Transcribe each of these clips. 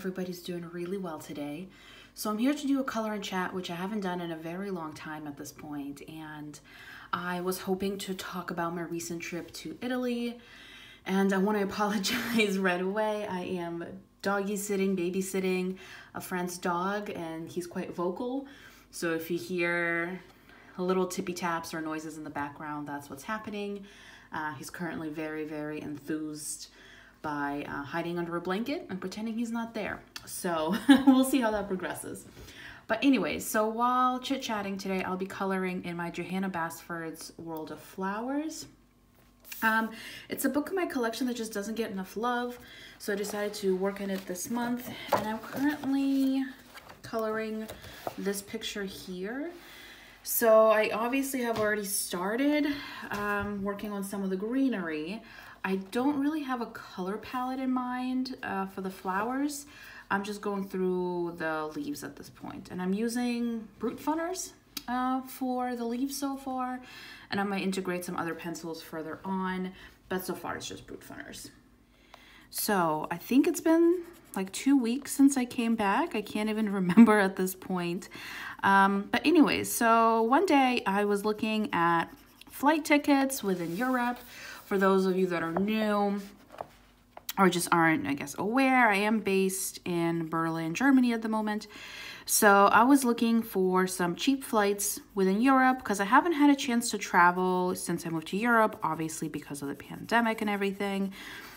everybody's doing really well today. So I'm here to do a color and chat, which I haven't done in a very long time at this point. and I was hoping to talk about my recent trip to Italy, and I want to apologize right away. I am doggy sitting, babysitting a friend's dog, and he's quite vocal. So if you hear little tippy taps or noises in the background, that's what's happening. Uh, he's currently very, very enthused by uh, hiding under a blanket and pretending he's not there. So we'll see how that progresses. But anyways, so while chit-chatting today, I'll be coloring in my Johanna Basford's World of Flowers. Um, it's a book in my collection that just doesn't get enough love, so I decided to work on it this month. And I'm currently coloring this picture here. So I obviously have already started um, working on some of the greenery. I don't really have a color palette in mind uh, for the flowers. I'm just going through the leaves at this point. And I'm using Brutfuners uh, for the leaves so far. And I might integrate some other pencils further on. But so far it's just Brutfuners. So I think it's been like two weeks since I came back. I can't even remember at this point. Um, but anyways, so one day I was looking at flight tickets within Europe for those of you that are new or just aren't, I guess, aware, I am based in Berlin, Germany at the moment. So I was looking for some cheap flights within Europe because I haven't had a chance to travel since I moved to Europe, obviously because of the pandemic and everything.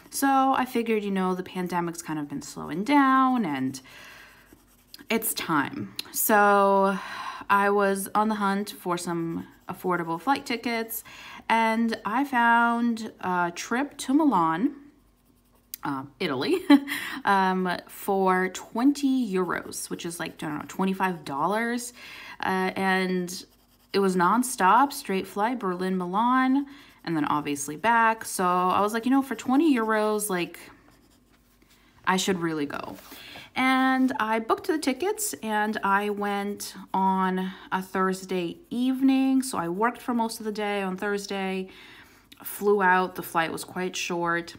So I figured, you know, the pandemic's kind of been slowing down and it's time. So I was on the hunt for some affordable flight tickets and I found a trip to Milan, uh, Italy, um, for 20 euros, which is like, I don't know, $25. Uh, and it was nonstop, straight flight, Berlin, Milan, and then obviously back. So I was like, you know, for 20 euros, like, I should really go. And I booked the tickets and I went on a Thursday evening. So I worked for most of the day on Thursday, flew out. The flight was quite short.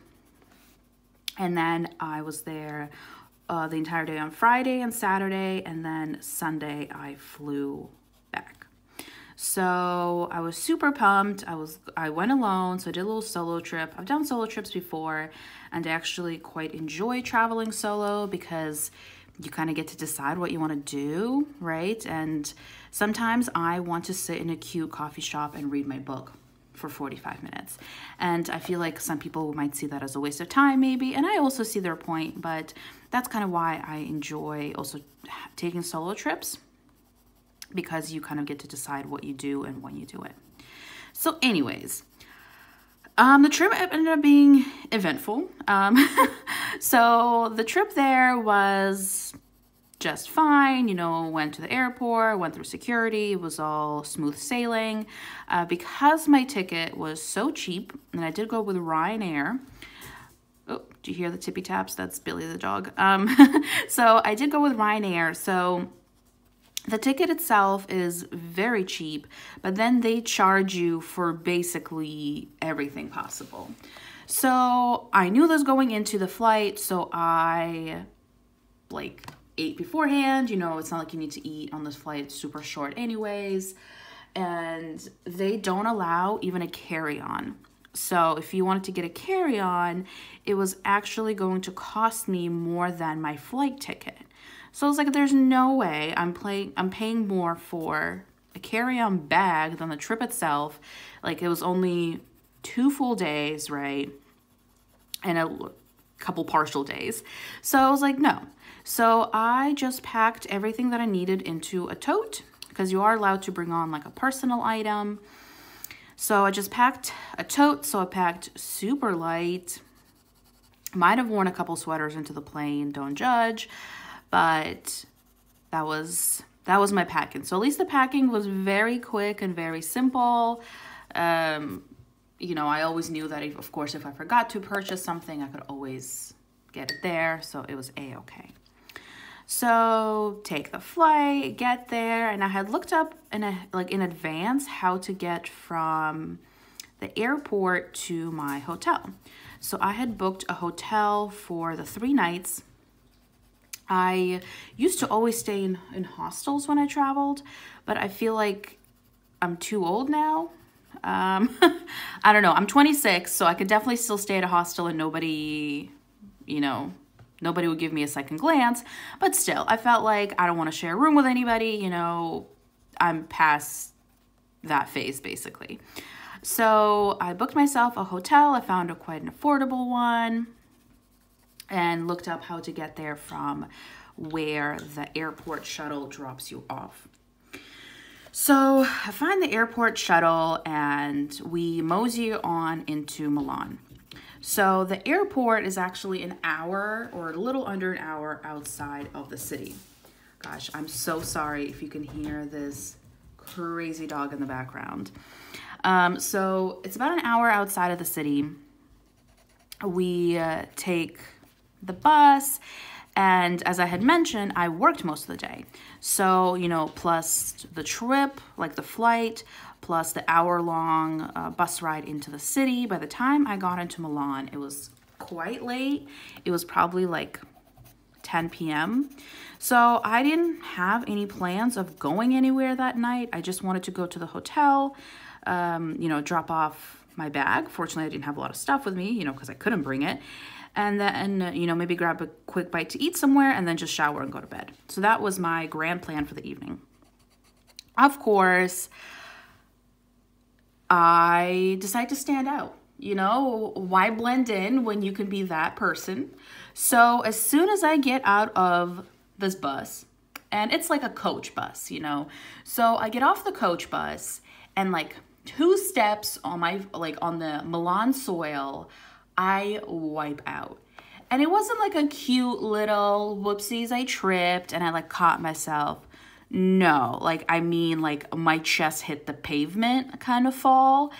And then I was there uh, the entire day on Friday and Saturday. And then Sunday I flew. So I was super pumped. I was I went alone, so I did a little solo trip. I've done solo trips before and I actually quite enjoy traveling solo because you kind of get to decide what you want to do, right? And sometimes I want to sit in a cute coffee shop and read my book for 45 minutes. And I feel like some people might see that as a waste of time maybe, and I also see their point, but that's kind of why I enjoy also taking solo trips because you kind of get to decide what you do and when you do it. So anyways, um, the trip ended up being eventful. Um, so the trip there was just fine. You know, went to the airport, went through security. It was all smooth sailing. Uh, because my ticket was so cheap, and I did go with Ryanair. Oh, do you hear the tippy taps? That's Billy the dog. Um, so I did go with Ryanair. So the ticket itself is very cheap, but then they charge you for basically everything possible. So I knew this going into the flight, so I like ate beforehand. You know, it's not like you need to eat on this flight, it's super short, anyways. And they don't allow even a carry on. So if you wanted to get a carry on, it was actually going to cost me more than my flight ticket. So I was like, there's no way I'm playing I'm paying more for a carry-on bag than the trip itself. Like it was only two full days, right? And a couple partial days. So I was like, no. So I just packed everything that I needed into a tote because you are allowed to bring on like a personal item. So I just packed a tote. So I packed super light. Might have worn a couple sweaters into the plane, don't judge but that was that was my packing. So at least the packing was very quick and very simple. Um, you know, I always knew that if, of course, if I forgot to purchase something, I could always get it there. So it was a-okay. So take the flight, get there, and I had looked up in a, like in advance how to get from the airport to my hotel. So I had booked a hotel for the three nights I used to always stay in, in hostels when I traveled, but I feel like I'm too old now. Um, I don't know. I'm 26, so I could definitely still stay at a hostel and nobody, you know, nobody would give me a second glance. But still, I felt like I don't want to share a room with anybody. You know, I'm past that phase basically. So I booked myself a hotel. I found a quite an affordable one and looked up how to get there from where the airport shuttle drops you off. So I find the airport shuttle and we mosey on into Milan. So the airport is actually an hour or a little under an hour outside of the city. Gosh, I'm so sorry if you can hear this crazy dog in the background. Um, so it's about an hour outside of the city. We uh, take the bus. And as I had mentioned, I worked most of the day. So, you know, plus the trip, like the flight, plus the hour long uh, bus ride into the city. By the time I got into Milan, it was quite late. It was probably like 10 p.m. So I didn't have any plans of going anywhere that night. I just wanted to go to the hotel, um, you know, drop off my bag. Fortunately, I didn't have a lot of stuff with me, you know, because I couldn't bring it and then, you know, maybe grab a quick bite to eat somewhere and then just shower and go to bed. So that was my grand plan for the evening. Of course, I decide to stand out. You know, why blend in when you can be that person? So as soon as I get out of this bus, and it's like a coach bus, you know, so I get off the coach bus and like two steps on my, like on the Milan soil, I wipe out. And it wasn't like a cute little whoopsies, I tripped and I like caught myself. No, like I mean like my chest hit the pavement kind of fall.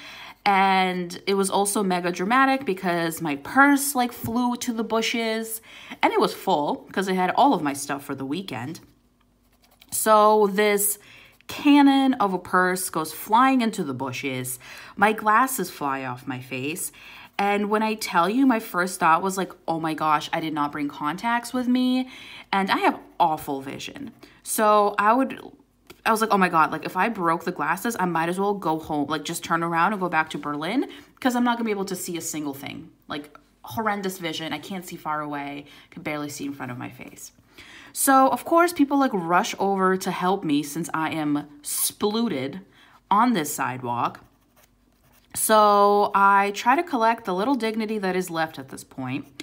And it was also mega dramatic because my purse like flew to the bushes and it was full because it had all of my stuff for the weekend. So this cannon of a purse goes flying into the bushes. My glasses fly off my face and when I tell you, my first thought was like, oh my gosh, I did not bring contacts with me. And I have awful vision. So I would, I was like, oh my God, like if I broke the glasses, I might as well go home, like just turn around and go back to Berlin because I'm not gonna be able to see a single thing. Like horrendous vision. I can't see far away, can barely see in front of my face. So, of course, people like rush over to help me since I am splooted on this sidewalk. So I try to collect the little dignity that is left at this point,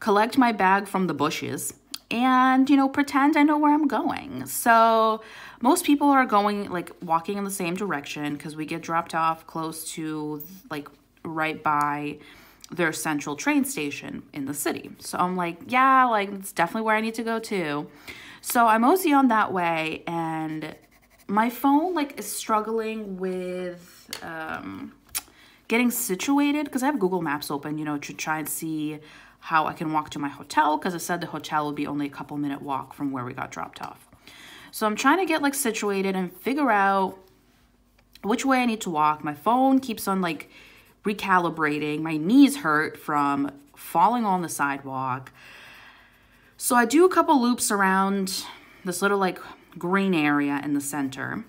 collect my bag from the bushes, and, you know, pretend I know where I'm going. So most people are going, like, walking in the same direction because we get dropped off close to, like, right by their central train station in the city. So I'm like, yeah, like, it's definitely where I need to go to. So I'm mosey on that way, and my phone, like, is struggling with, um, getting situated because I have Google Maps open, you know, to try and see how I can walk to my hotel because I said the hotel would be only a couple minute walk from where we got dropped off. So I'm trying to get like situated and figure out which way I need to walk. My phone keeps on like recalibrating. My knees hurt from falling on the sidewalk. So I do a couple loops around this little like green area in the center.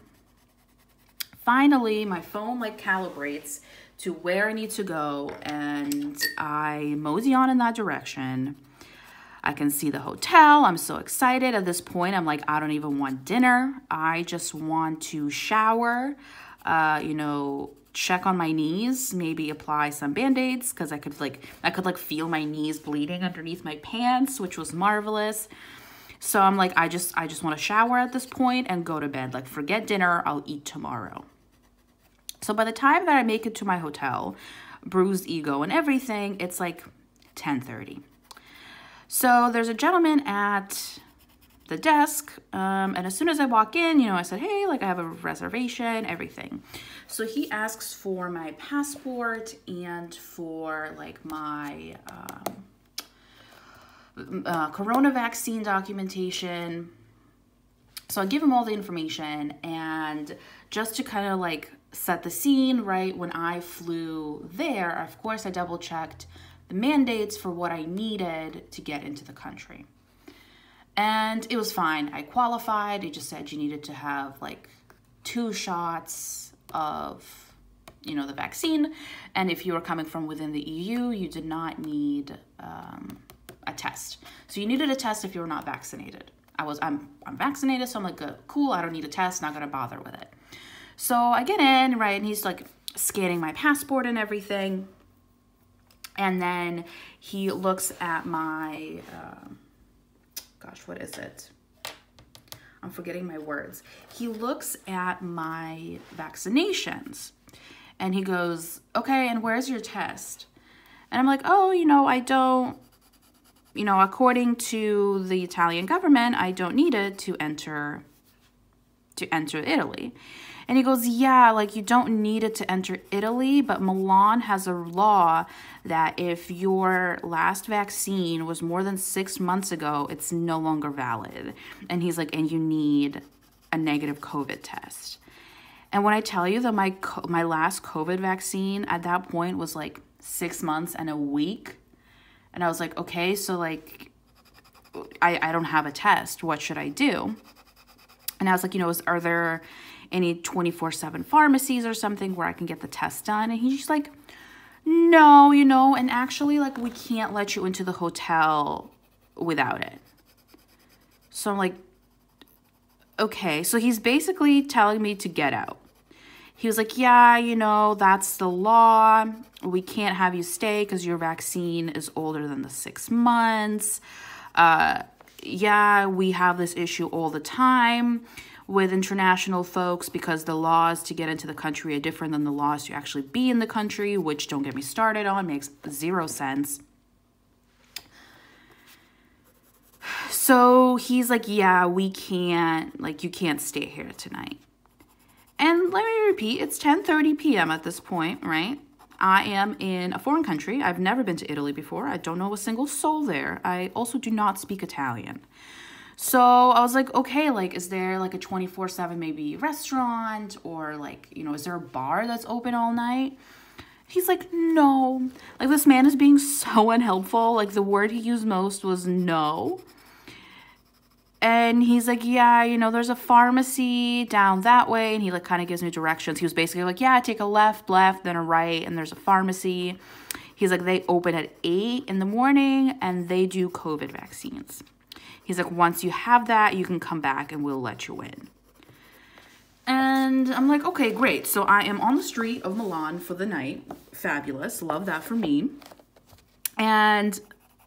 Finally, my phone like calibrates to where I need to go and I mosey on in that direction. I can see the hotel. I'm so excited at this point. I'm like, I don't even want dinner. I just want to shower, uh, you know, check on my knees, maybe apply some band-aids because I could like I could like feel my knees bleeding underneath my pants, which was marvelous. So I'm like, I just I just want to shower at this point and go to bed. Like forget dinner, I'll eat tomorrow. So by the time that I make it to my hotel, bruised ego and everything, it's like 10:30. So there's a gentleman at the desk, um, and as soon as I walk in, you know, I said, "Hey, like I have a reservation, everything." So he asks for my passport and for like my um, uh, corona vaccine documentation. So I give him all the information, and just to kind of like set the scene, right? When I flew there, of course, I double checked the mandates for what I needed to get into the country. And it was fine. I qualified. It just said you needed to have like two shots of, you know, the vaccine. And if you were coming from within the EU, you did not need um, a test. So you needed a test if you were not vaccinated. I was, I'm, I'm vaccinated, so I'm like, cool, I don't need a test, not gonna bother with it. So I get in, right, and he's like scanning my passport and everything. And then he looks at my, uh, gosh, what is it? I'm forgetting my words. He looks at my vaccinations and he goes, okay, and where's your test? And I'm like, oh, you know, I don't, you know, according to the Italian government, I don't need it to enter to enter Italy. And he goes, Yeah, like you don't need it to enter Italy, but Milan has a law that if your last vaccine was more than six months ago, it's no longer valid. And he's like, And you need a negative COVID test. And when I tell you that my my last COVID vaccine at that point was like six months and a week, and I was like, okay, so like, I I don't have a test. What should I do? And I was like, you know, is, are there any 24 7 pharmacies or something where I can get the test done? And he's just like, no, you know, and actually, like, we can't let you into the hotel without it. So I'm like, okay. So he's basically telling me to get out. He was like, yeah, you know, that's the law. We can't have you stay because your vaccine is older than the six months. Uh, yeah, we have this issue all the time with international folks because the laws to get into the country are different than the laws to actually be in the country, which don't get me started on, makes zero sense. So he's like, Yeah, we can't, like, you can't stay here tonight. And let me repeat, it's 10:30 p.m. at this point, right? I am in a foreign country. I've never been to Italy before. I don't know a single soul there. I also do not speak Italian. So I was like, okay, like, is there like a 24 7 maybe restaurant or like, you know, is there a bar that's open all night? He's like, no. Like, this man is being so unhelpful. Like, the word he used most was no. And he's like, yeah, you know, there's a pharmacy down that way. And he like kind of gives me directions. He was basically like, yeah, take a left, left, then a right, and there's a pharmacy. He's like, they open at 8 in the morning and they do COVID vaccines. He's like, once you have that, you can come back and we'll let you in. And I'm like, okay, great. So I am on the street of Milan for the night. Fabulous. Love that for me. And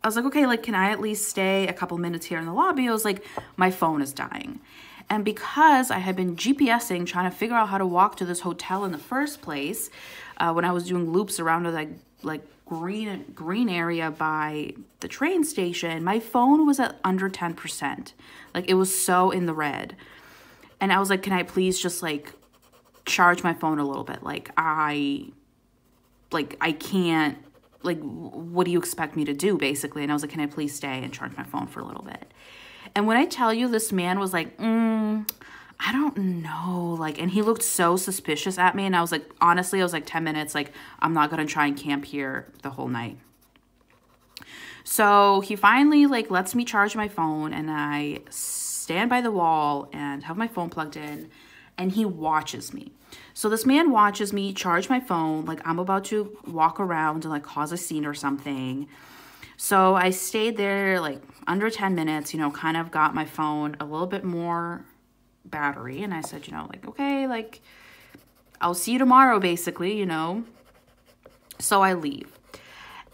I was like, okay, like, can I at least stay a couple minutes here in the lobby? I was like, my phone is dying. And because I had been GPSing, trying to figure out how to walk to this hotel in the first place, uh, when I was doing loops around the like, like green green area by the train station, my phone was at under 10%. Like it was so in the red. And I was like, "Can I please just like charge my phone a little bit? Like I like I can't like what do you expect me to do basically?" And I was like, "Can I please stay and charge my phone for a little bit?" And when I tell you this man was like, mm, I don't know. Like, and he looked so suspicious at me. And I was like, honestly, I was like 10 minutes, like, I'm not going to try and camp here the whole night. So he finally, like, lets me charge my phone. And I stand by the wall and have my phone plugged in. And he watches me. So this man watches me charge my phone. Like, I'm about to walk around and, like, cause a scene or something. So I stayed there, like, under 10 minutes, you know, kind of got my phone a little bit more battery. And I said, you know, like, okay, like, I'll see you tomorrow, basically, you know. So I leave.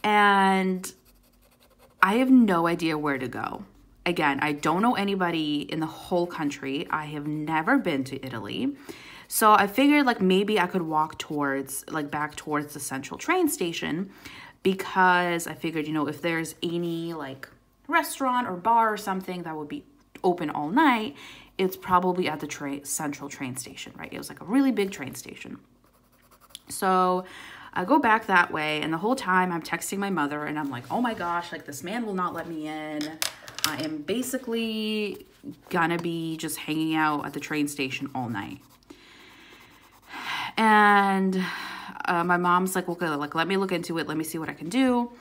And I have no idea where to go. Again, I don't know anybody in the whole country. I have never been to Italy. So I figured like maybe I could walk towards, like back towards the central train station because I figured, you know, if there's any like restaurant or bar or something that would be open all night, it's probably at the tra- central train station, right? It was like a really big train station. So I go back that way, and the whole time I'm texting my mother, and I'm like, oh my gosh, like this man will not let me in. I am basically gonna be just hanging out at the train station all night. And uh, my mom's like, okay, like, let me look into it. Let me see what I can do.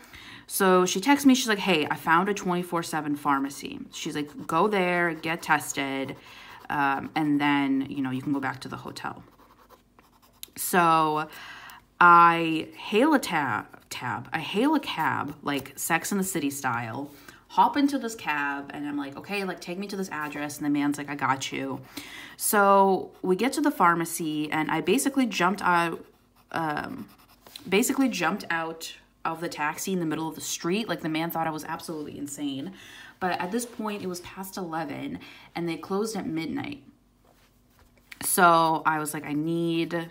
So she texts me, she's like, hey, I found a 24 7 pharmacy. She's like, go there, get tested, um, and then, you know, you can go back to the hotel. So I hail a tab, tab, I hail a cab, like Sex in the City style, hop into this cab, and I'm like, okay, like take me to this address. And the man's like, I got you. So we get to the pharmacy, and I basically jumped out, um, basically jumped out of the taxi in the middle of the street. Like the man thought I was absolutely insane. But at this point, it was past 11 and they closed at midnight. So I was like, I need,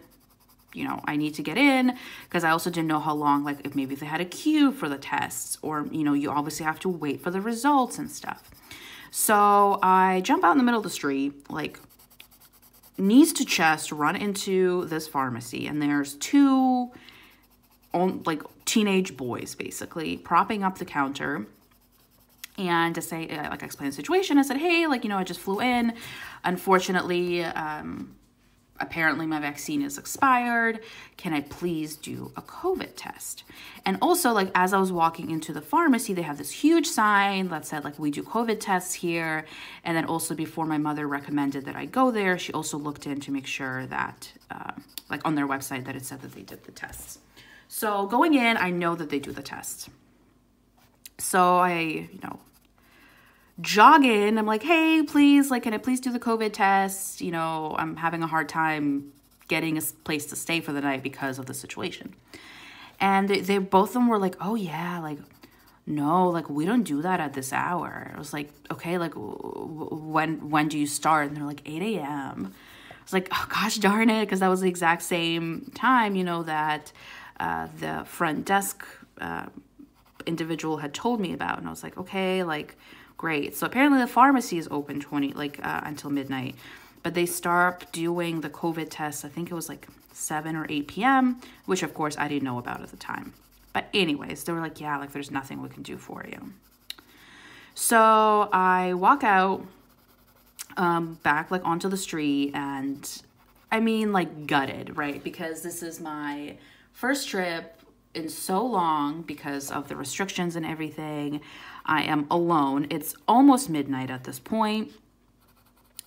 you know, I need to get in because I also didn't know how long, like if maybe they had a queue for the tests or, you know, you obviously have to wait for the results and stuff. So I jump out in the middle of the street, like knees to chest, run into this pharmacy and there's two on, like teenage boys basically propping up the counter and to say uh, like I explained the situation I said hey like you know I just flew in. Unfortunately um, apparently my vaccine is expired. Can I please do a COVID test? And also like as I was walking into the pharmacy they have this huge sign that said like we do COVID tests here. And then also before my mother recommended that I go there she also looked in to make sure that uh, like on their website that it said that they did the tests so going in, I know that they do the test. So I, you know, jog in. I'm like, hey, please, like, can I please do the COVID test? You know, I'm having a hard time getting a place to stay for the night because of the situation. And they, they both of them were like, oh yeah, like, no, like we don't do that at this hour. I was like, okay, like when when do you start? And they're like 8 a.m. I was like, oh gosh darn it, because that was the exact same time, you know, that uh, the front desk uh, individual had told me about. And I was like, okay, like, great. So apparently the pharmacy is open 20, like, uh, until midnight. But they start doing the COVID test, I think it was like 7 or 8 p.m., which of course I didn't know about at the time. But anyways, they were like, yeah, like, there's nothing we can do for you. So I walk out um, back, like, onto the street and I mean, like, gutted, right? Because this is my first trip in so long because of the restrictions and everything. I am alone. It's almost midnight at this point.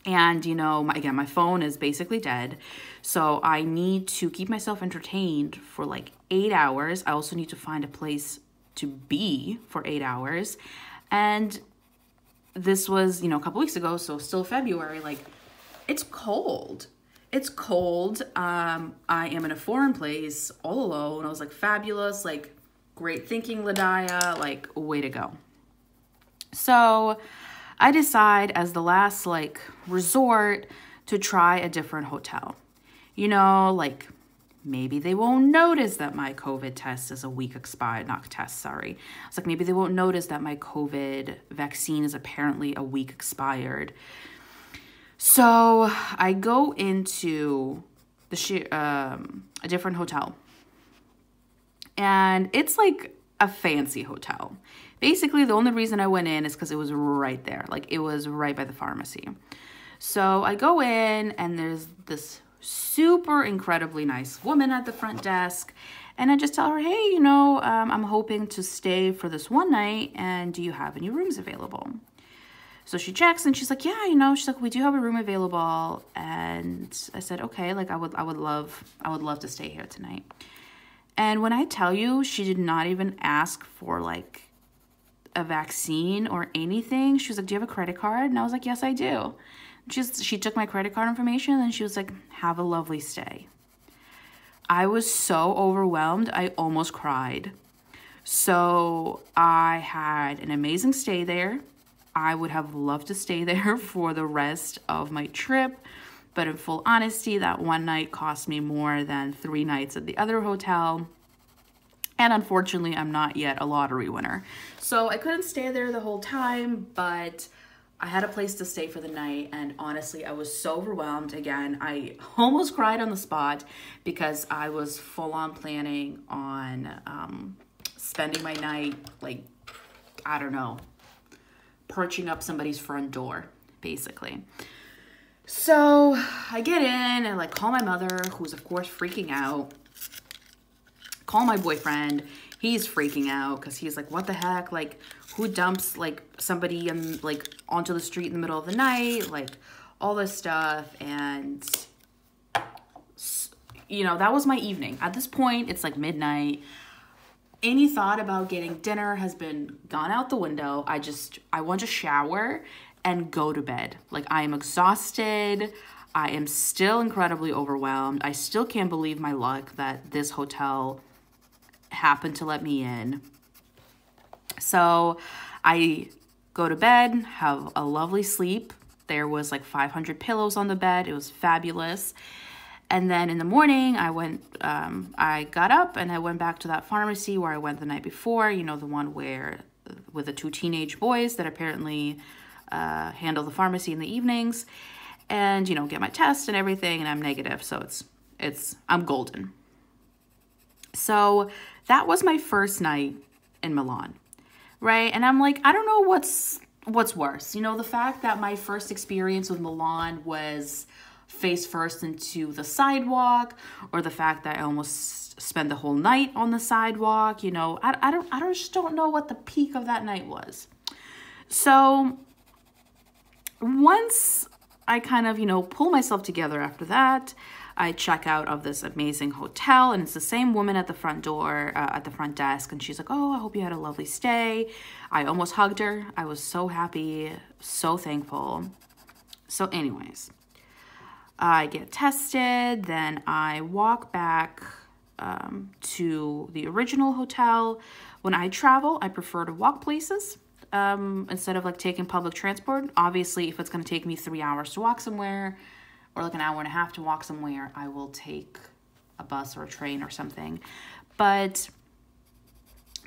And, you know, my, again, my phone is basically dead. So I need to keep myself entertained for like eight hours. I also need to find a place to be for eight hours. And this was, you know, a couple weeks ago. So still February. Like, it's cold it's cold. Um, I am in a foreign place all alone. I was like, fabulous, like, great thinking, Ladaya, like, way to go. So I decide as the last, like, resort to try a different hotel. You know, like, maybe they won't notice that my COVID test is a week expired, not test, sorry. It's like, maybe they won't notice that my COVID vaccine is apparently a week expired. So I go into the um, a different hotel, and it's like a fancy hotel. Basically, the only reason I went in is because it was right there, like it was right by the pharmacy. So I go in, and there's this super incredibly nice woman at the front desk. And I just tell her, hey, you know, um, I'm hoping to stay for this one night, and do you have any rooms available? So she checks and she's like, yeah, you know, she's like, we do have a room available. And I said, okay, like I would, I would love, I would love to stay here tonight. And when I tell you, she did not even ask for like a vaccine or anything. She was like, do you have a credit card? And I was like, yes, I do. Just she took my credit card information and she was like, have a lovely stay. I was so overwhelmed, I almost cried. So I had an amazing stay there. I would have loved to stay there for the rest of my trip. But in full honesty, that one night cost me more than three nights at the other hotel. And unfortunately, I'm not yet a lottery winner. So I couldn't stay there the whole time, but I had a place to stay for the night. And honestly, I was so overwhelmed. Again, I almost cried on the spot because I was full on planning on um, spending my night, like, I don't know, perching up somebody's front door, basically. So I get in and like call my mother, who's of course freaking out. Call my boyfriend. he's freaking out because he's like, what the heck? Like, who dumps like somebody in like onto the street in the middle of the night? Like, all this stuff. And, you know, that was my evening. At this point, it's like midnight. Any thought about getting dinner has been gone out the window. I just, I want to shower and go to bed. Like, I am exhausted. I am still incredibly overwhelmed. I still can't believe my luck that this hotel happened to let me in. So I go to bed, have a lovely sleep. There was like 500 pillows on the bed. It was fabulous. And then in the morning, I went, um, I got up and I went back to that pharmacy where I went the night before, you know, the one where with the two teenage boys that apparently uh, handle the pharmacy in the evenings and you know get my test and everything and i'm negative. So it's it's i'm golden. So that was my first night in milan right? And i'm like i don't know what's what's worse. You know the fact that my first experience with milan was face first into the sidewalk or the fact that i almost spent the whole night on the sidewalk you know i, I don't i don't, just don't know what the peak of that night was so once I kind of, you know, pull myself together after that. I check out of this amazing hotel, and it's the same woman at the front door, uh, at the front desk, and she's like, Oh, I hope you had a lovely stay. I almost hugged her. I was so happy, so thankful. So, anyways, I get tested, then I walk back um, to the original hotel. When I travel, I prefer to walk places um, instead of like taking public transport. Obviously, if it's going to take me three hours to walk somewhere or like an hour and a half to walk somewhere, I will take a bus or a train or something. But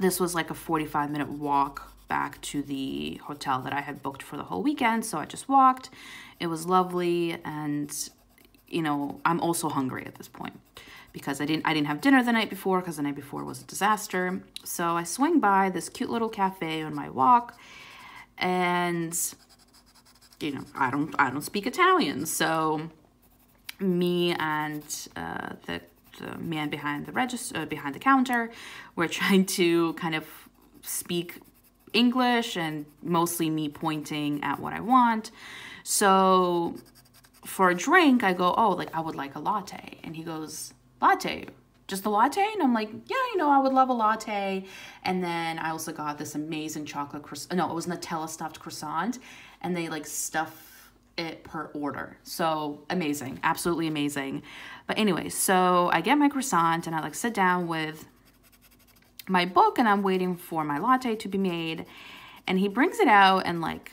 this was like a 45 minute walk back to the hotel that I had booked for the whole weekend. So I just walked. It was lovely. And, you know, I'm also hungry at this point because I didn't I didn't have dinner the night before because the night before was a disaster. So I swing by this cute little cafe on my walk and you know, I don't I don't speak Italian. So me and uh, the, the man behind the register uh, behind the counter were trying to kind of speak English and mostly me pointing at what I want. So for a drink, I go, oh, like I would like a latte. And he goes, latte? Just a latte? And i'm like yeah you know i would love a latte. And then i also got this amazing chocolate croissant no it was nutella stuffed croissant and they like stuff it per order. So amazing absolutely amazing. But anyway so i get my croissant and i like sit down with my book and i'm waiting for my latte to be made. And he brings it out and like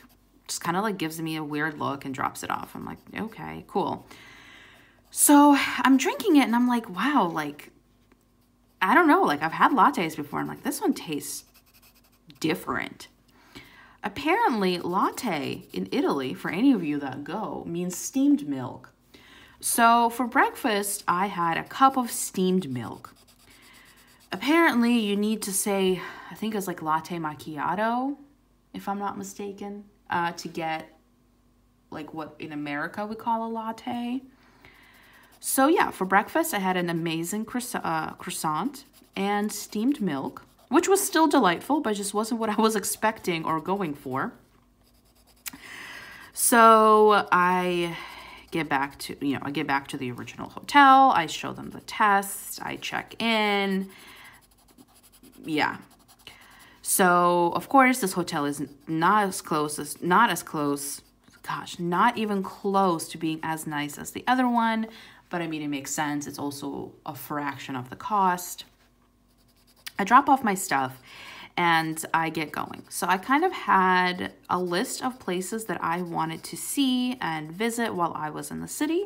just kind of like gives me a weird look and drops it off i'm like okay cool so I'm drinking it and I'm like, wow, like, I don't know. Like, I've had lattes before. I'm like, this one tastes different. Apparently, latte in Italy, for any of you that go, means steamed milk. So for breakfast, I had a cup of steamed milk. Apparently, you need to say, I think it's like latte macchiato, if I'm not mistaken, uh, to get like what in America we call a latte. So yeah, for breakfast I had an amazing uh, croissant and steamed milk, which was still delightful, but just wasn't what I was expecting or going for. So I get back to, you know, I get back to the original hotel. I show them the test. I check in. Yeah. So, of course, this hotel is not as close as, not as close, gosh, not even close to being as nice as the other one but I mean, it makes sense. It's also a fraction of the cost. I drop off my stuff and I get going. So I kind of had a list of places that I wanted to see and visit while I was in the city.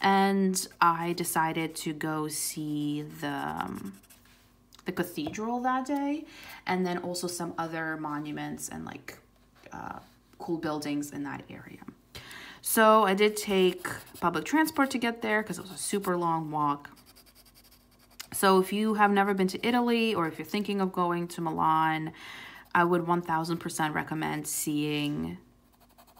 And I decided to go see the, um, the cathedral that day and then also some other monuments and like uh, cool buildings in that area. So I did take public transport to get there because it was a super long walk. So if you have never been to Italy or if you're thinking of going to Milan, I would 1000% recommend seeing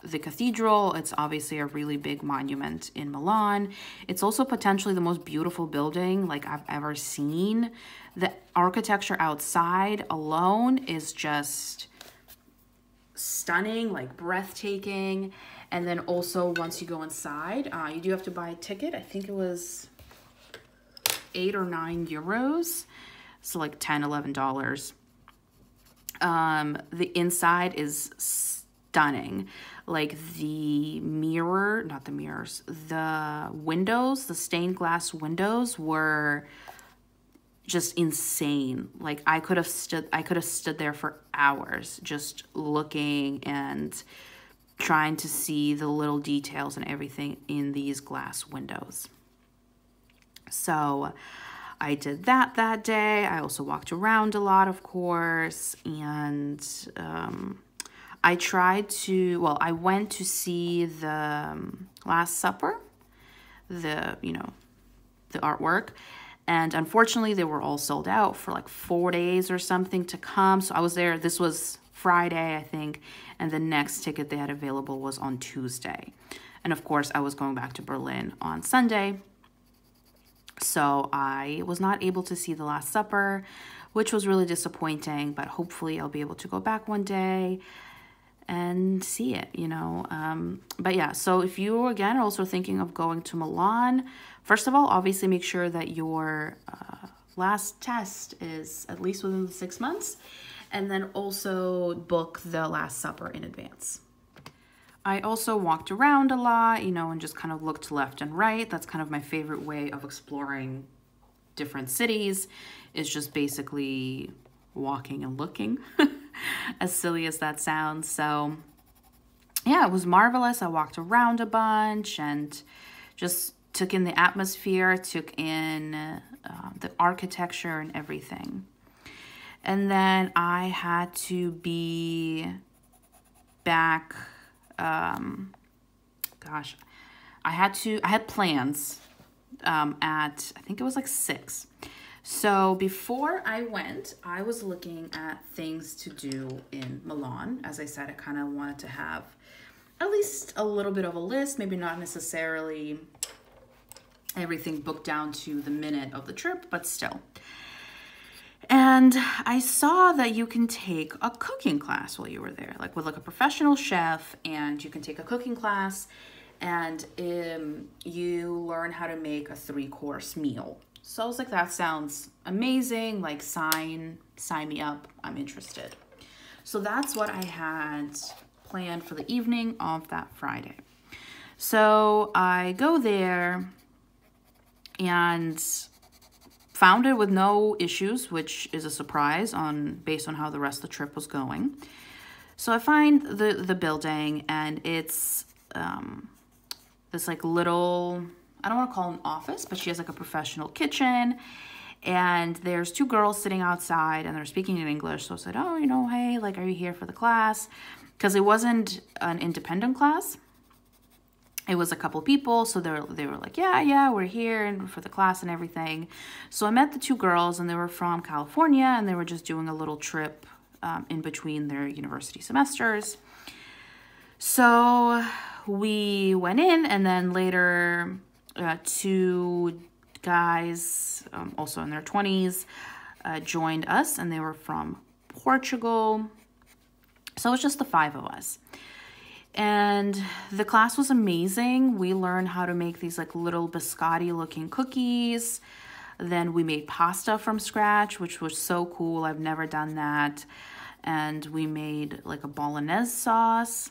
the cathedral. It's obviously a really big monument in Milan. It's also potentially the most beautiful building like I've ever seen. The architecture outside alone is just stunning, like breathtaking. And then also once you go inside, uh, you do have to buy a ticket. I think it was eight or nine euros. So like 10, 11 dollars. Um, the inside is stunning. Like the mirror, not the mirrors, the windows, the stained glass windows were just insane. Like I could have stood I could have stood there for hours just looking and trying to see the little details and everything in these glass windows. So I did that that day. I also walked around a lot, of course, and um, I tried to, well, I went to see the um, Last Supper, the, you know, the artwork, and unfortunately they were all sold out for like four days or something to come. So I was there, this was Friday, I think, and the next ticket they had available was on Tuesday. And of course, I was going back to Berlin on Sunday so I was not able to see The Last Supper, which was really disappointing, but hopefully I'll be able to go back one day and see it, you know. Um, but yeah, so if you again are also thinking of going to Milan, first of all, obviously make sure that your uh, last test is at least within the six months, and then also book the Last Supper in advance. I also walked around a lot, you know, and just kind of looked left and right. That's kind of my favorite way of exploring different cities is just basically walking and looking, as silly as that sounds. So yeah, it was marvelous. I walked around a bunch and just took in the atmosphere, took in uh, the architecture and everything. And then I had to be back um, gosh, I had to, I had plans um, at, I think it was like six. So before I went, I was looking at things to do in Milan. As I said, I kind of wanted to have at least a little bit of a list, maybe not necessarily everything booked down to the minute of the trip, but still. And I saw that you can take a cooking class while you were there, like with like a professional chef, and you can take a cooking class and um, you learn how to make a three course meal. So I was like, that sounds amazing. Like sign, sign me up. I'm interested. So that's what I had planned for the evening of that Friday. So I go there and found it with no issues, which is a surprise on based on how the rest of the trip was going. So I find the the building and it's um, this like little I don't want to call an office, but she has like a professional kitchen. And there's two girls sitting outside and they're speaking in English. So I said, Oh, you know, hey, like, are you here for the class? Because it wasn't an independent class it was a couple people so they were, they were like yeah yeah we're here and for the class and everything so i met the two girls and they were from california and they were just doing a little trip um, in between their university semesters so we went in and then later uh, two guys um, also in their 20s uh, joined us and they were from portugal so it was just the five of us and the class was amazing. We learned how to make these like little biscotti looking cookies. Then we made pasta from scratch, which was so cool. I've never done that. And we made like a bolognese sauce.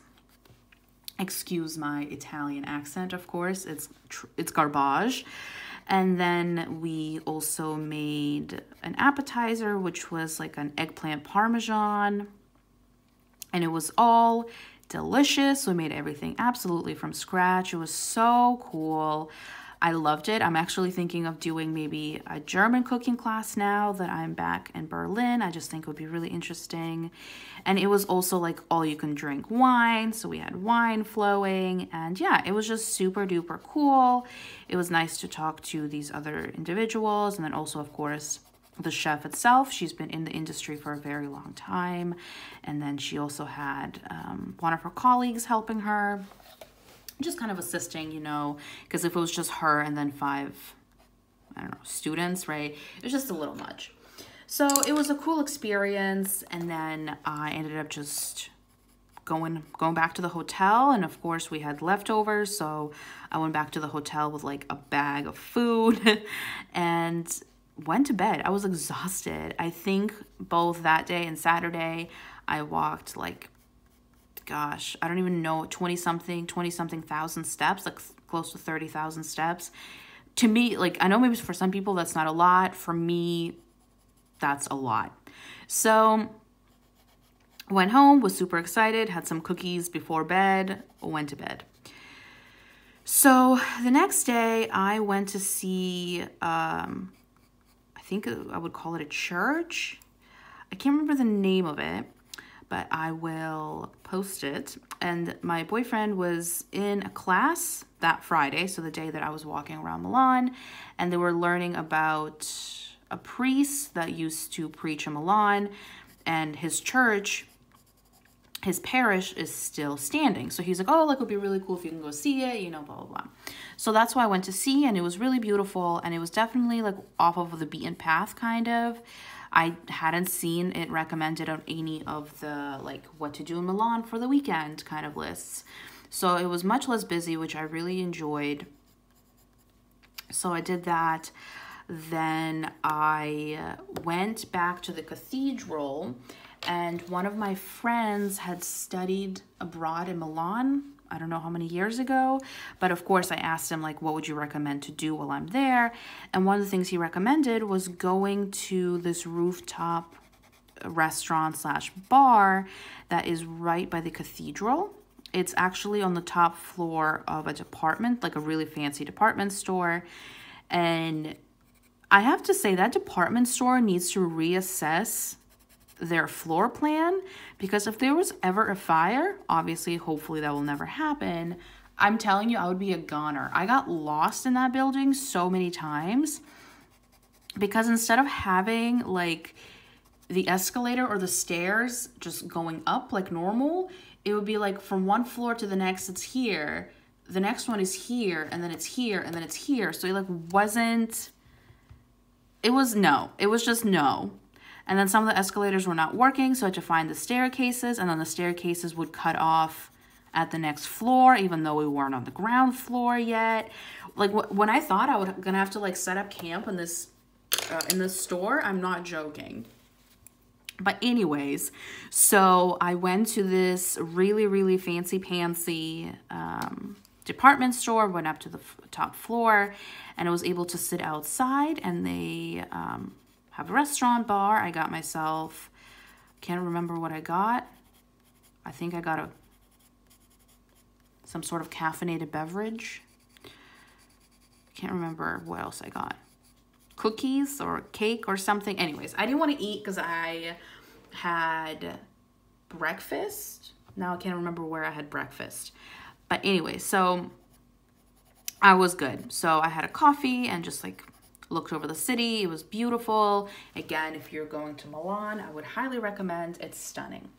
Excuse my Italian accent, of course. It's it's garbage. And then we also made an appetizer, which was like an eggplant parmesan. And it was all delicious. We made everything absolutely from scratch. It was so cool. I loved it. I'm actually thinking of doing maybe a German cooking class now that I'm back in Berlin. I just think it would be really interesting. And it was also like all you can drink wine. So we had wine flowing. And yeah, it was just super duper cool. It was nice to talk to these other individuals. And then also, of course, the chef itself. She's been in the industry for a very long time. And then she also had um, one of her colleagues helping her, just kind of assisting, you know, because if it was just her and then five, I don't know, students, right? It was just a little much. So it was a cool experience. And then I ended up just going going back to the hotel and of course we had leftovers so i went back to the hotel with like a bag of food and went to bed. I was exhausted. I think both that day and Saturday, I walked like, gosh, I don't even know, 20 something, 20 something thousand steps, like close to 30,000 steps. To me, like, I know maybe for some people that's not a lot. For me, that's a lot. So, went home, was super excited, had some cookies before bed, went to bed. So, the next day, I went to see, um, I think I would call it a church. I can't remember the name of it, but I will post it. And my boyfriend was in a class that Friday, so the day that I was walking around Milan, and they were learning about a priest that used to preach in Milan, and his church his parish is still standing. So he's like, oh, like it would be really cool if you can go see it, you know, blah, blah, blah. So that's why I went to see and it was really beautiful and it was definitely like off of the beaten path kind of. I hadn't seen it recommended on any of the like what to do in Milan for the weekend kind of lists. So it was much less busy, which I really enjoyed. So I did that. Then I uh, went back to the cathedral and one of my friends had studied abroad in Milan. I don't know how many years ago, but of course I asked him like what would you recommend to do while I'm there? And one of the things he recommended was going to this rooftop restaurant slash bar that is right by the cathedral. It's actually on the top floor of a department, like a really fancy department store. And I have to say that department store needs to reassess their floor plan because if there was ever a fire, obviously, hopefully that will never happen. I'm telling you, I would be a goner. I got lost in that building so many times because instead of having like the escalator or the stairs just going up like normal, it would be like from one floor to the next, it's here. The next one is here, and then it's here, and then it's here. So it like wasn't, it was no, it was just no. And then some of the escalators were not working, so I had to find the staircases, and then the staircases would cut off at the next floor, even though we weren't on the ground floor yet. Like when I thought I was gonna have to like set up camp in this uh, in this store, I'm not joking. But anyways, so I went to this really, really fancy pantsy um, department store, went up to the top floor, and I was able to sit outside and they um, have a restaurant bar. I got myself, can't remember what I got. I think I got a some sort of caffeinated beverage. Can't remember what else I got. Cookies or cake or something. Anyways, I didn't want to eat because I had breakfast. Now I can't remember where I had breakfast. But anyway, so I was good. So I had a coffee and just like looked over the city. It was beautiful. Again, if you're going to Milan, I would highly recommend. It's stunning.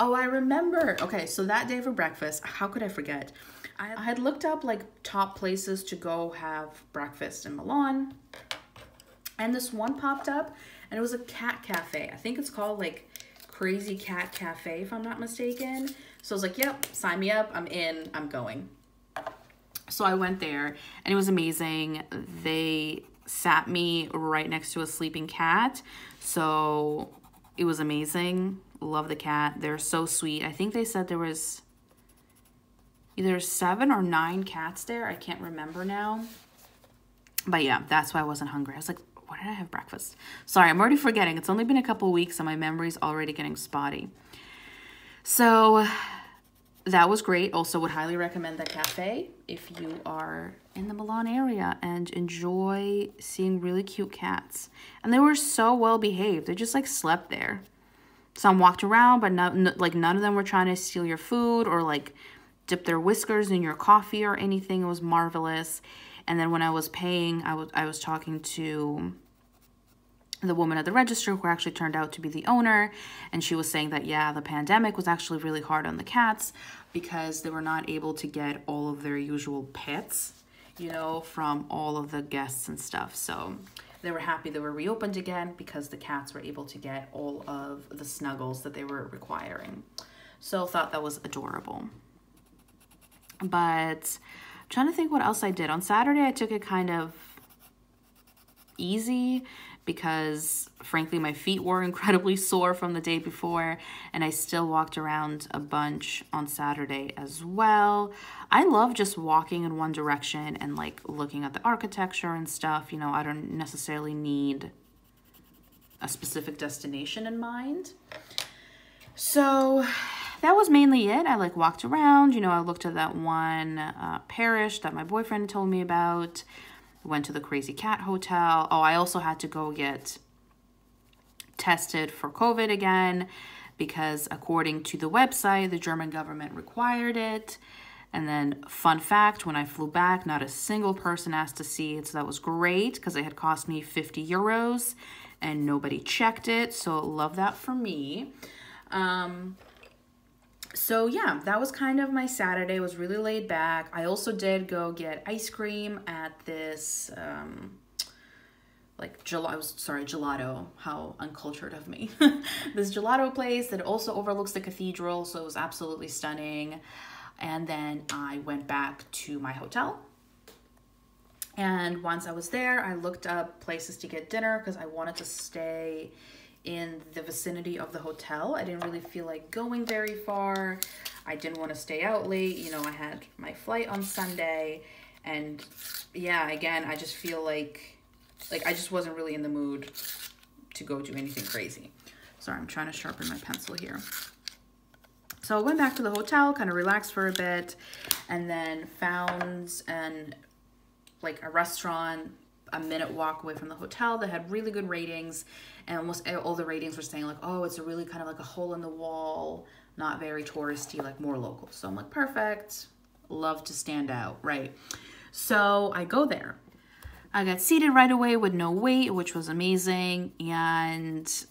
Oh, I remember. Okay, so that day for breakfast, how could I forget? I had looked up like top places to go have breakfast in Milan. And this one popped up and it was a cat cafe. I think it's called like Crazy Cat Cafe, if I'm not mistaken. So I was like, yep, sign me up. I'm in. I'm going. So I went there and it was amazing. They sat me right next to a sleeping cat. So it was amazing. Love the cat. They're so sweet. I think they said there was either seven or nine cats there. I can't remember now. But yeah, that's why I wasn't hungry. I was like, what did I have breakfast? Sorry, I'm already forgetting. It's only been a couple weeks and my memory's already getting spotty. So that was great. Also would highly recommend that cafe if you are in the Milan area and enjoy seeing really cute cats. And they were so well behaved. They just like slept there. Some walked around, but not, like none of them were trying to steal your food or like dip their whiskers in your coffee or anything. It was marvelous. And then when I was paying, I was I was talking to the woman at the register who actually turned out to be the owner and she was saying that yeah the pandemic was actually really hard on the cats because they were not able to get all of their usual pets you know from all of the guests and stuff. So they were happy they were reopened again because the cats were able to get all of the snuggles that they were requiring. So thought that was adorable. But I'm trying to think what else I did. On Saturday I took it kind of easy because frankly my feet were incredibly sore from the day before and I still walked around a bunch on Saturday as well. I love just walking in one direction and like looking at the architecture and stuff. You know, I don't necessarily need a specific destination in mind. So that was mainly it. I like walked around, you know, I looked at that one uh, parish that my boyfriend told me about went to the Crazy Cat Hotel. Oh, I also had to go get tested for COVID again because according to the website, the German government required it. And then, fun fact, when I flew back, not a single person asked to see it. So that was great because it had cost me 50 euros and nobody checked it. So, love that for me. Um, so yeah, that was kind of my Saturday. It was really laid back. I also did go get ice cream at this um, like gelato. I was sorry, gelato. How uncultured of me. this gelato place that also overlooks the cathedral, so it was absolutely stunning. And then I went back to my hotel. And once I was there, I looked up places to get dinner because I wanted to stay in the vicinity of the hotel. I didn't really feel like going very far. I didn't want to stay out late. You know, I had my flight on Sunday. And yeah, again, I just feel like, like I just wasn't really in the mood to go do anything crazy. Sorry, I'm trying to sharpen my pencil here. So I went back to the hotel, kind of relaxed for a bit, and then found an like a restaurant a minute walk away from the hotel that had really good ratings and almost all the ratings were saying like oh it's a really kind of like a hole in the wall not very touristy like more local. So i'm like perfect. Love to stand out. Right. So i go there. I got seated right away with no wait which was amazing and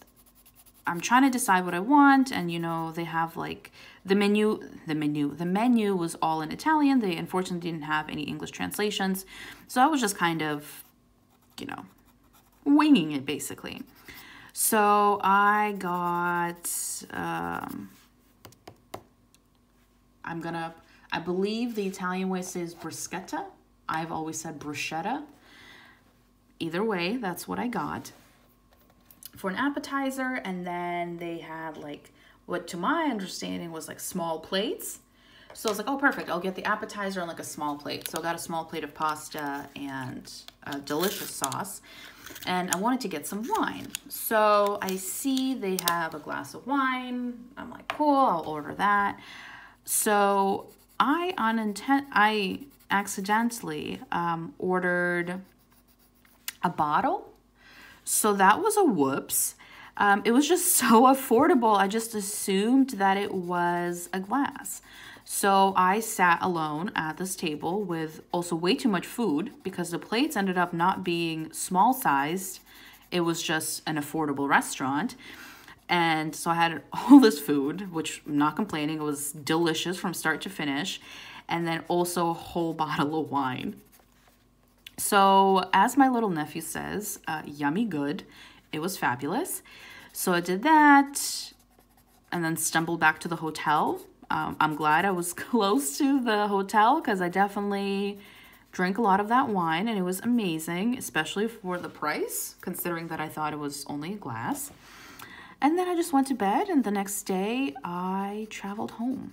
i'm trying to decide what i want and you know they have like the menu the menu the menu was all in italian. They unfortunately didn't have any english translations. So i was just kind of you know winging it basically so I got, um, I'm gonna, I believe the Italian way says bruschetta. I've always said bruschetta. Either way, that's what I got for an appetizer. And then they had like, what to my understanding was like small plates. So I was like, oh, perfect. I'll get the appetizer on like a small plate. So I got a small plate of pasta and a delicious sauce and I wanted to get some wine. So I see they have a glass of wine. I'm like, cool, I'll order that. So I unintent I accidentally um, ordered a bottle. So that was a whoops. Um, it was just so affordable. I just assumed that it was a glass. So I sat alone at this table with also way too much food because the plates ended up not being small sized. It was just an affordable restaurant. And so I had all this food, which I'm not complaining, it was delicious from start to finish. And then also a whole bottle of wine. So, as my little nephew says, uh, yummy good. It was fabulous. So I did that and then stumbled back to the hotel um, I'm glad I was close to the hotel because I definitely drank a lot of that wine and it was amazing, especially for the price, considering that I thought it was only a glass. And then I just went to bed, and the next day I traveled home.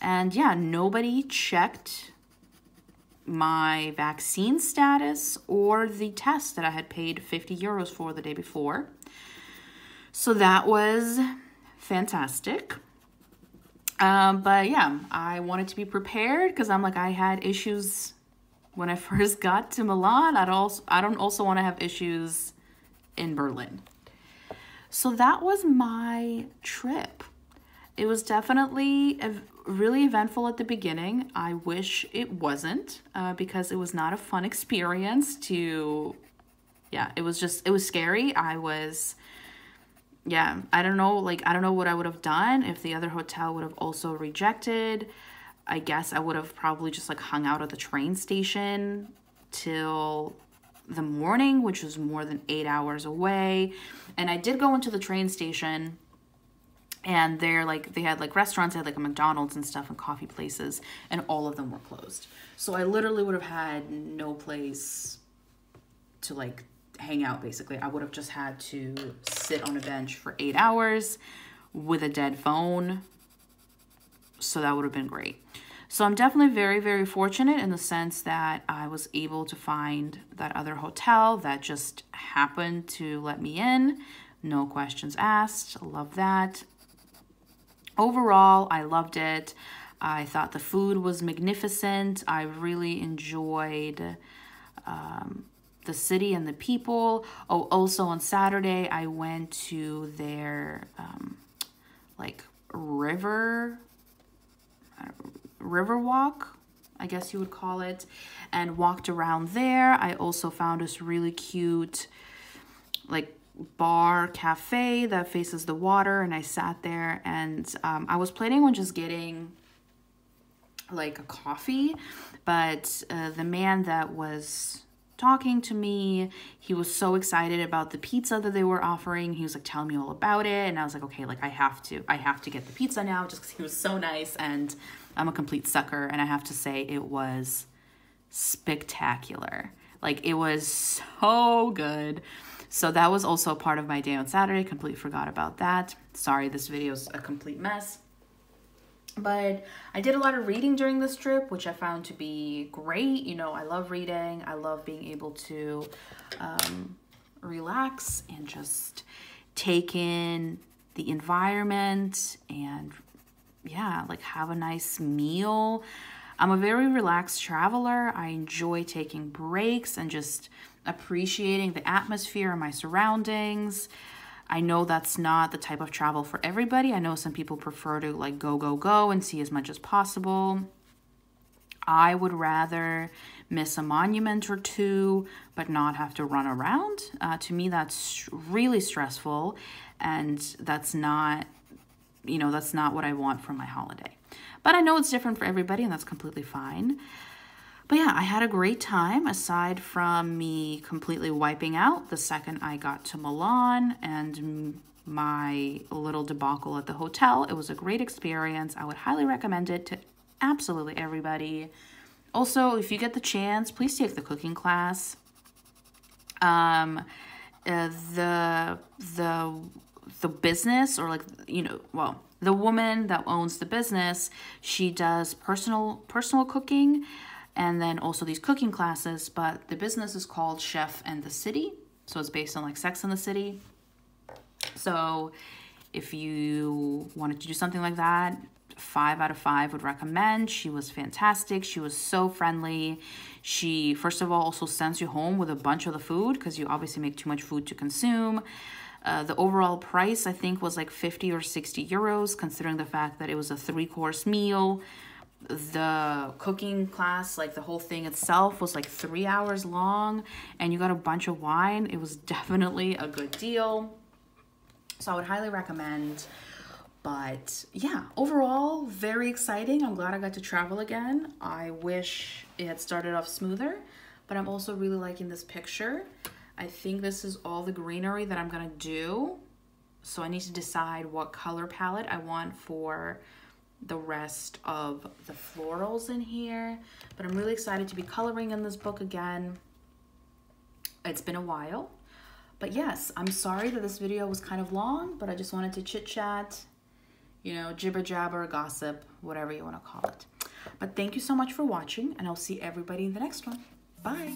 And yeah, nobody checked my vaccine status or the test that I had paid 50 euros for the day before. So that was fantastic. Um, but yeah, I wanted to be prepared because I'm like I had issues when I first got to Milan. I'd also I don't also want to have issues in Berlin. So that was my trip. It was definitely really eventful at the beginning. I wish it wasn't uh, because it was not a fun experience to yeah, it was just, it was scary. I was, yeah, I don't know, like, I don't know what I would have done if the other hotel would have also rejected. I guess I would have probably just like hung out at the train station till the morning, which was more than eight hours away. And I did go into the train station and they're like they had like restaurants they had like a mcdonald's and stuff and coffee places and all of them were closed so i literally would have had no place to like hang out basically. I would have just had to sit on a bench for eight hours with a dead phone. So that would have been great. So i'm definitely very very fortunate in the sense that i was able to find that other hotel that just happened to let me in. No questions asked. Love that. Overall, I loved it. I thought the food was magnificent. I really enjoyed um, the city and the people. Oh, also on Saturday, I went to their um, like river uh, river walk, I guess you would call it, and walked around there. I also found this really cute like bar cafe that faces the water and I sat there and um, I was planning on just getting like a coffee but uh, the man that was talking to me he was so excited about the pizza that they were offering he was like telling me all about it and I was like okay like I have to I have to get the pizza now just because he was so nice and I'm a complete sucker and I have to say it was spectacular like it was so good so that was also part of my day on Saturday. Completely forgot about that. Sorry, this video is a complete mess. But I did a lot of reading during this trip, which I found to be great. You know, I love reading. I love being able to um, relax and just take in the environment and yeah, like have a nice meal. I'm a very relaxed traveler. I enjoy taking breaks and just appreciating the atmosphere and my surroundings. I know that's not the type of travel for everybody. I know some people prefer to like go, go, go and see as much as possible. I would rather miss a monument or two, but not have to run around. Uh, to me, that's really stressful, and that's not, you know, that's not what I want for my holiday. But I know it's different for everybody, and that's completely fine. But yeah, I had a great time aside from me completely wiping out the second I got to Milan and my little debacle at the hotel. It was a great experience. I would highly recommend it to absolutely everybody. Also, if you get the chance, please take the cooking class. Um, uh, the the the business or like you know well the woman that owns the business she does personal personal cooking and then also these cooking classes. But the business is called Chef and the City. So it's based on like Sex and the City. So if you wanted to do something like that, five out of five would recommend. She was fantastic. She was so friendly. She, first of all, also sends you home with a bunch of the food because you obviously make too much food to consume. Uh, the overall price, I think, was like 50 or 60 euros, considering the fact that it was a three course meal the cooking class, like the whole thing itself, was like three hours long, and you got a bunch of wine. It was definitely a good deal. So I would highly recommend. But yeah, overall, very exciting. I'm glad I got to travel again. I wish it had started off smoother, but I'm also really liking this picture. I think this is all the greenery that I'm gonna do. So I need to decide what color palette I want for the rest of the florals in here. But I'm really excited to be coloring in this book again. It's been a while. But yes, I'm sorry that this video was kind of long, but I just wanted to chit chat, you know, jibber jabber, gossip, whatever you want to call it. But thank you so much for watching, and I'll see everybody in the next one. Bye.